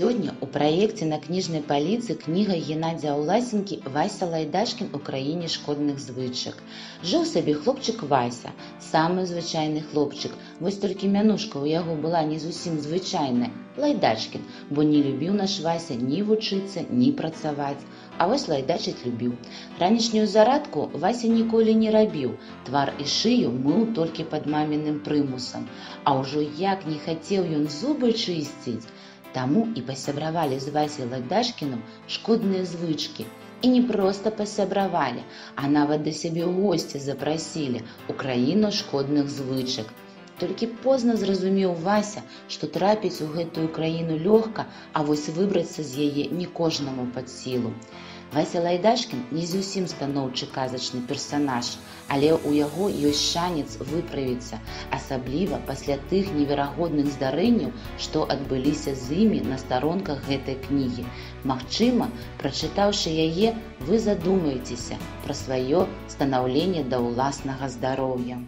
Сёння ў праекце на кніжнай паліцы кніга Геннадзя Ўласенкі Вася Лайдашкін у краіне шкодных звычак. Жыў сабе хлопчык Вася, самы звычайны хлопчык, вось толькі мянушка ў яго была не зусім звычайная, Лайдачкін, бо не любіў наш Вася ні вучыцца, ні працаваць. А вось лайдачыць любіў. Ранішнюю зарадку Вася ніколі не рабіў, твар і шыю мыў толькі пад маміным прымусам. А ўжо як не хацеў ён зубы чысціць, Таму і пасябравалі з Васей Лайдашкіным шкодныя звычкі. І не проста пасябравалі, а нават да сябе ў госці запрасілі ў краіну шкодных звычак. Толькі позна зразумеў Вася, што трапіць у гэтую краіну лёгка, а вось выбрацца з яе не кожнаму пад сілу. Вася Лайдашкін не зусім станоўчы казачны персанаж, але ў яго ёсць шанец выправіцца, асабліва пасля тых неверагодных здарэнняў, што адбыліся з імі на старонках гэтай кнігі. Магчыма, прачытаўшы яе, вы задумаецеся пра сваё станаўленне да ўласнага здароўя.